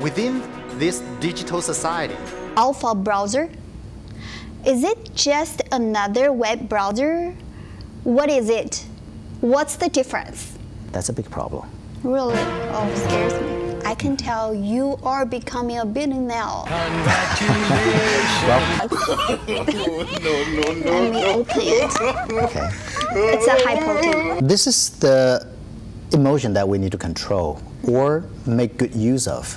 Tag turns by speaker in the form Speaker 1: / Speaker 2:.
Speaker 1: within this digital society.
Speaker 2: Alpha browser? Is it just another web browser? What is it? What's the difference?
Speaker 3: That's a big problem.
Speaker 2: Really? Oh, scares me. I can tell you are becoming a billionaire. Let me open it.
Speaker 3: Okay.
Speaker 2: It's a high protein.
Speaker 3: This is the emotion that we need to control or make good use of.